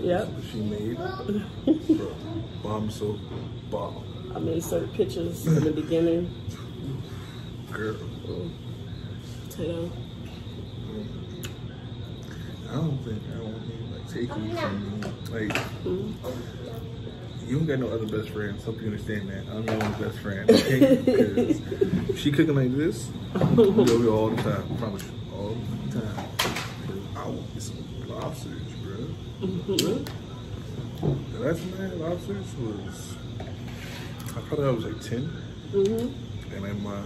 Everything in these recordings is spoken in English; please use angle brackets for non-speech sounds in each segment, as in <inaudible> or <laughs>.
Yep. that she made. <laughs> Bro, bomb so bomb. I made certain pictures in the beginning. Girl. Tail. I don't think I want him like taking from me. Like Mm-hmm. you don't got no other best friends. Hope you understand that. I'm your only best friend. Okay? she cooking like this, we over here all the time. I promise you, all the time. I want me some lobsters, bro. The last time I had lobsters was I probably I was like 10 Mm-hmm. and then my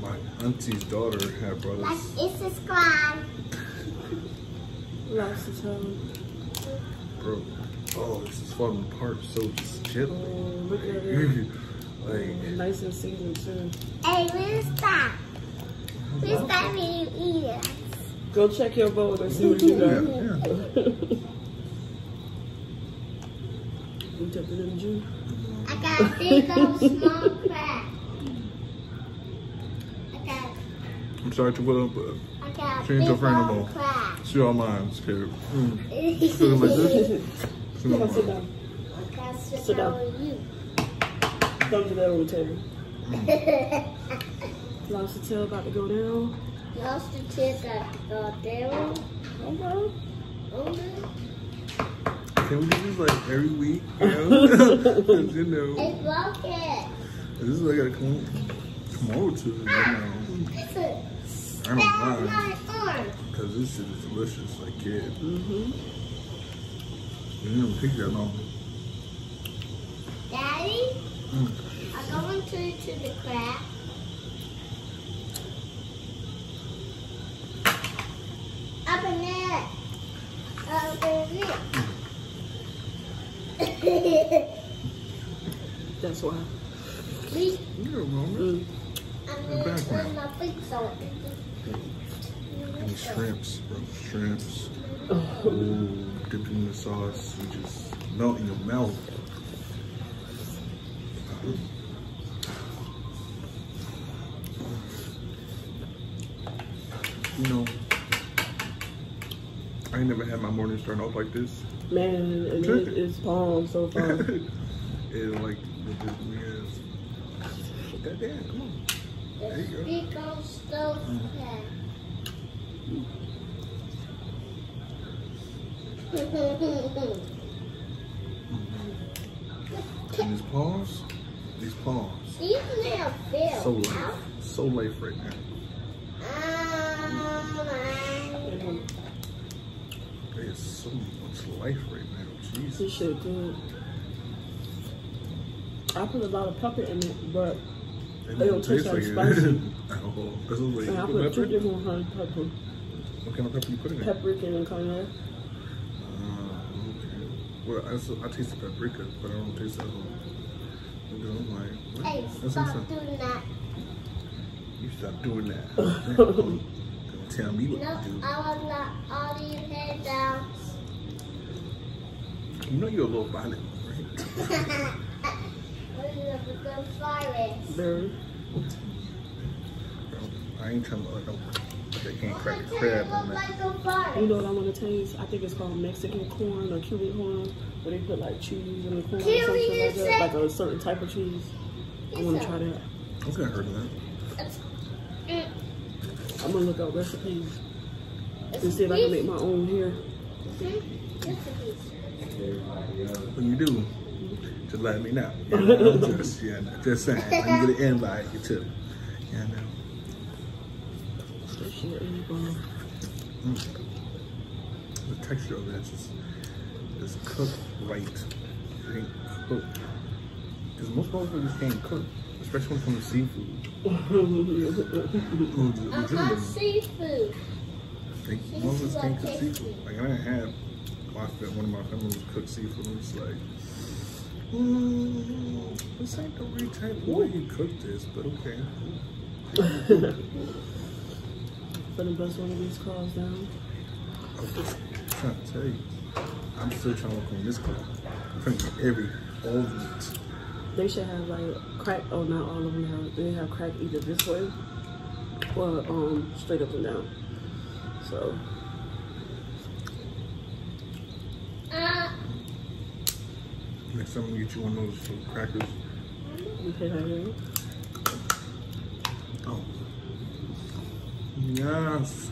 my auntie's daughter had brought Like us. it's subscribe. Lobster tail. Bro, oh, this is falling apart so just Oh, gently. look at <laughs> it. like, Nice and seasoned too. Hey, where's that? Where's that when you eat it? Go check your bowl and see what you yeah, got. yeah. <laughs> You took it in June. I got a big old small crab. I got, I'm sorry to put up, but I got a Change your big friend old more. crab. it's your mind, scared. Mm. Cooking like this? It's Come your on, sit mind. down. I got to Sit down. with you. Come to that on the table. <laughs> Lobster tail about to go down. Lost the tip got to go down. Okay. Can we do this like every week? You know? 'Cause, <laughs> <laughs> you know, Hey, Rocket. this is like a gotta come, come over to. You know, It's a I don't stab mind. Because this shit is delicious. Like, yeah. Mm-hmm. You never take that long. Daddy, Mm. I'm going to to the crab. Up in there. Up in there. That's why. Please, Yeah, moment. Mm. I'm going to put my feet on And shrimps, bro. Shrimps. <laughs> Ooh, dipped in the sauce and just melt in your mouth. You know, I ain't never had my morning start off like this. Man, and it, it's bomb so far. <laughs> and like, with this weird. Goddamn, come on. There you go. Big old stove pan. And these paws, these paws, These little bills. so life, so life right now. Um, There's so much life right now. Jesus. This shit good. I put a lot of pepper in it, but It They don't taste like spicy. <laughs> oh, that's what and I you put put two pepper? different kind of pepper. What kind of pepper you put in it? Paprika and cognac. Ah, okay. Well, I, so, I taste the paprika, but I don't taste that whole. You know, I'm like, what? hey, That's stop doing that. You stop doing that. <laughs> Don't tell me No, what to do. I want not all these head down. You know you're a little violent, right? <laughs> What? Very. I ain't trying to like, they can't crack a crab on that. You know what I want to taste? I think it's called Mexican corn or Cuban corn, where they put like cheese in the corn or something like that. Like a certain type of cheese. I want to try that. I think I heard of that. I'm gonna look up recipes and see if I can make my own here. piece. When you do, just let me know. <laughs> You know, just, yeah, just saying. When you get an invite, you too. Yeah, I know. This shit is bomb. Mm. The texture of it is just is cooked right. It ain't cooked. Because most motherfuckers can't cook, especially when it comes to seafood. <laughs> Who's I love legitimate. seafood. Like, motherfuckers can't cook seafood. Like, I didn't have my, fa- one of my family members cook seafood, and it's like, mm, this ain't the right type of way you cook this, but okay. <laughs> Finna bust one of these cars down. I'm just trying to tell you, I'm still trying to clean this car. I'm to every, all of it. They should have like crack. Oh, not all of them have. They have crack either this way or um straight up and down. So Uh, Next time, I'm gonna get you one of those crackers. Okay, right here. Oh. Yes.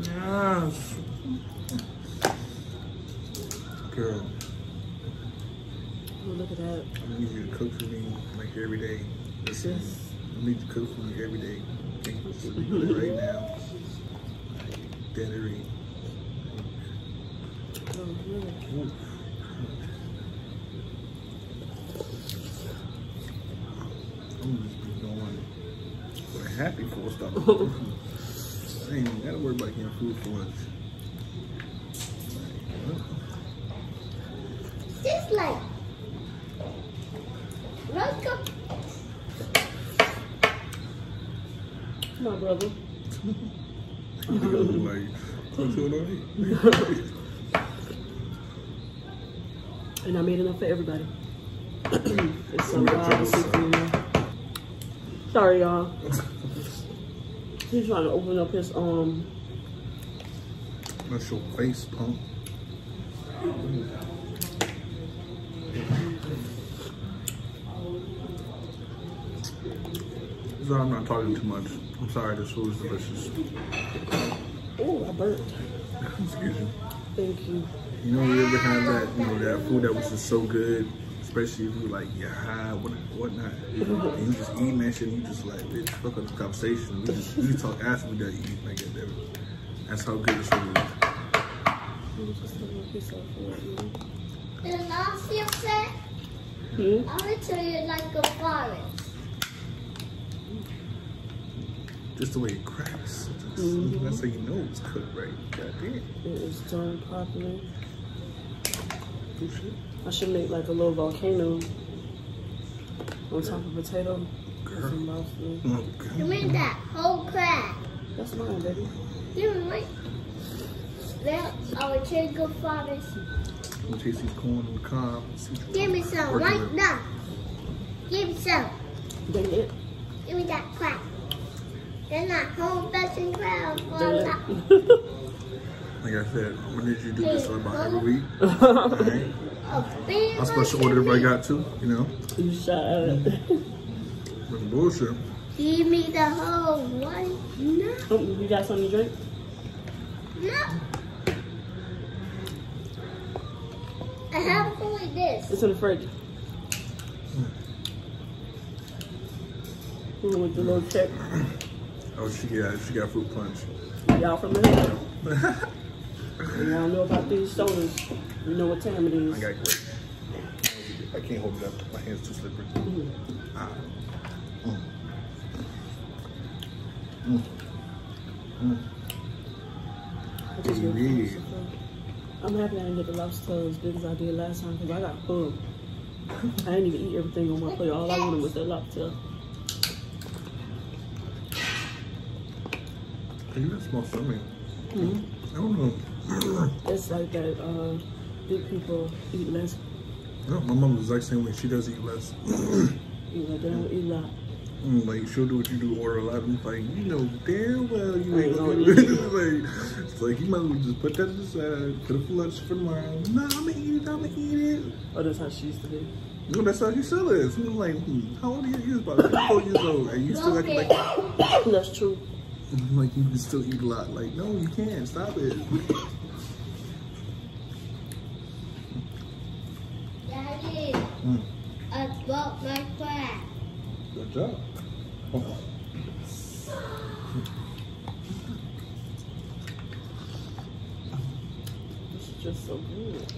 Yes. Girl, look at that. I need you to cook for me like every day. Listen, Yes. I need you to cook for me every day. Thank you for doing it right now. Dinnery. Oh, really? I'm just be going with a happy full stomach. <laughs> I ain't even gotta worry about getting food for lunch. Just like. Let's go. Come on, brother. like, what's <laughs> going on here? And I made enough for everybody. <laughs> it's so wild seafood. Sorry, y'all. He's trying to open up his um. That's your face, punk. So I'm not talking too much. I'm sorry, this food is delicious. Oh, I burnt. <laughs> Excuse me. Thank you. You know, we ever had that, you know, that food that was just so good, especially if you like, you're high, what, whatnot, and you just eating that shit, and you just like, bitch, fuck up the conversation. We just, you talk after we done eating, like, that. that's how good this food is. Let just take a piece off for you. The last you said, Hmm? I will tell you like a forest. Just the way it cracks. Just, Mhm. That's how you know it's cooked right. God damn. It is done properly. Good. I should make like a little volcano on top of potato. With Girl. some lobster. You God. mean that whole crab? That's mine, baby. You mean Well, I will tell you go forest. These corn on the cob. See what you Give me some right with. now. Give me some. Dang it. Give me that crab. They're not whole fashioned crab. <laughs> Dang Well, it. Like I said, when did you do this about every week? <laughs> Alright. a big I'm supposed to order if I got to, you know. you shot. Some bullshit. Give me the whole one. No, Oh, you got something to drink? no. I have only this. It's in the fridge. Mm, With the little check. Oh, she got she got fruit punch. Y'all from the <laughs> y'all know about these sodas. You know what time it I got great. I can't hold it up. My hands too slippery. Mhm. Ah. Mm. Mm. Mm. I just I'm happy I didn't get the lobster tail as big as I did last time because I got full. I didn't even eat everything on my plate. All I wanted was that lobster tail. You got small stomach. Mhm. I don't know. It's like that uh, big people eat less. No, my mom was the exact same way. She does eat less. <clears throat> You know, they don't eat a lot. Mm, like she'll do what you do, order a lot. And it's like you know damn well you ain't gonna eat <laughs> it. Like, it's like you might as well just put that aside, put it for lunch for tomorrow. No, I'm gonna eat it. I'm gonna eat it. Oh, that's how she used to be. No, that's how she still is. I'm like, hmm, how old are you? You're about 54 years old, and you still acting like <coughs> That's true. <laughs> like you can still eat a lot. Like, no, you can't. Stop it. Daddy, Mm. I bought my crab. Good job. Oh. This is just so good.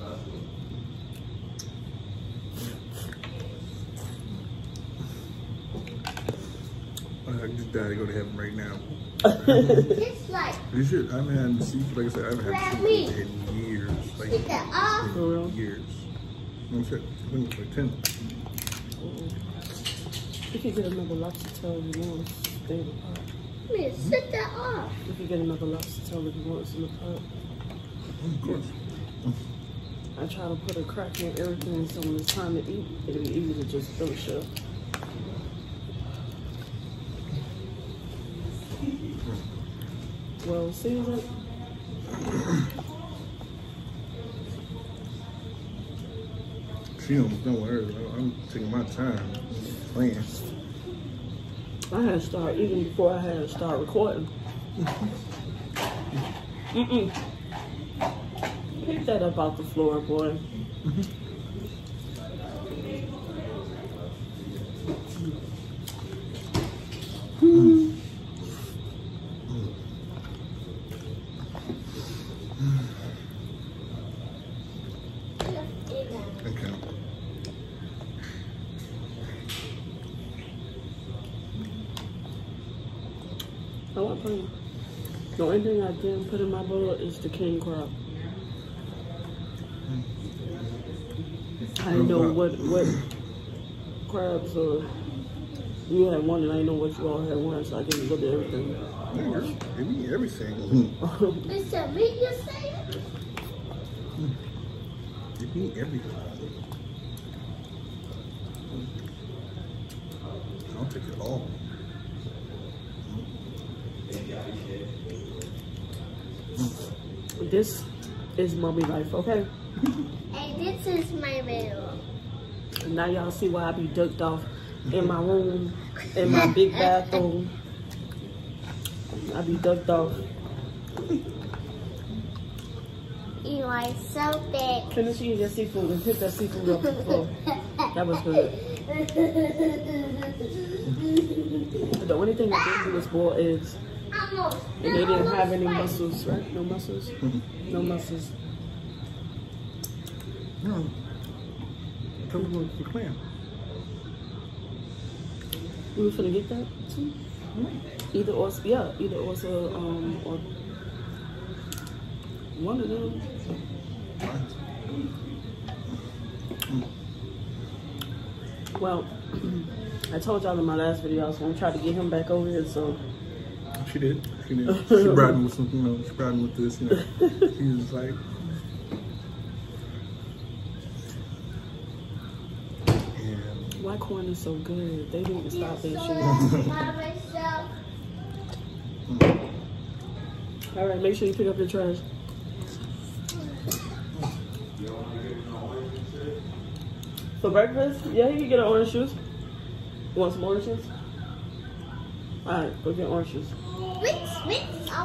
I just died to go to heaven right now. Just like, You should. I mean, see, like I said, I haven't had Grab seafood in years. Like, take that off. For real? in years. No shit. I think it's like 10. Mm-mm. You get another lobster tail if you want. Stay in the pot. Come sit that off. You could get another lobster tail if you want. It's in the pot. Of course. I try to put a crack in everything so when it's time to eat, it'll be easy to just finish up. Well, season. She almost done with hers. I'm- I'm taking my time playing. I had to start eating before I had to start recording. Mm-mm. Pick that up off the floor, boy. Mm-hmm. Okay. I want. The only thing I didn't put in my bowl is the king crab. I didn't know what what crabs or you had one and I didn't know what you all had one, so I didn't look at everything. Nigga, They eat everything. Mr. Meat, you say it? They eat everything. I'll take it all. This is mommy life, okay? And this is my. And now y'all see why I be ducked off in my room, in my big bathroom. I be ducked off. You are so big. Finish eating your seafood and pick that seafood up. Oh, that was good. <laughs> The only thing I didn't do was boil eggs. And they didn't have any mussels, right? No mussels? No mussels. No. Tell me what you're playing. We were finna get that too? Either or, yeah, either or, so, um, or one of them. Well, <clears throat> I told y'all in my last video I was gonna try to get him back over here, so She did. She did. <laughs> She bribed me with something, you know, she brought me with this, you know. She was like, and why corn is so good? They didn't stop that shit. by myself. <laughs> All right, make sure you pick up your trash. For breakfast, yeah, you can get an orange juice. You want some orange juice? All right, go get orange juice. Which, which?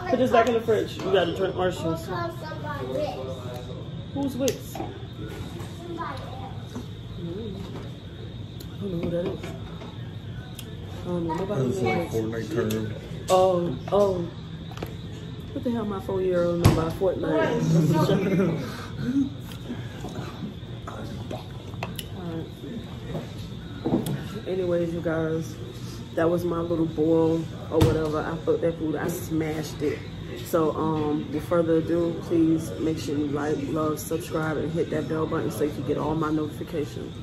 Put this back in the fridge. You gotta drink orange juice. Call somebody rich. Who's Wix? Somebody. I don't know who that is. I don't know. that Nobody was knows like Fortnite term. Oh, oh. What the hell my four year old know about Fortnite? <laughs> Alright. Anyways, you guys, that was my little boil or whatever. I put that food, I smashed it. So, um, with further ado, please make sure you like, love, subscribe, and hit that bell button so you can get all my notifications.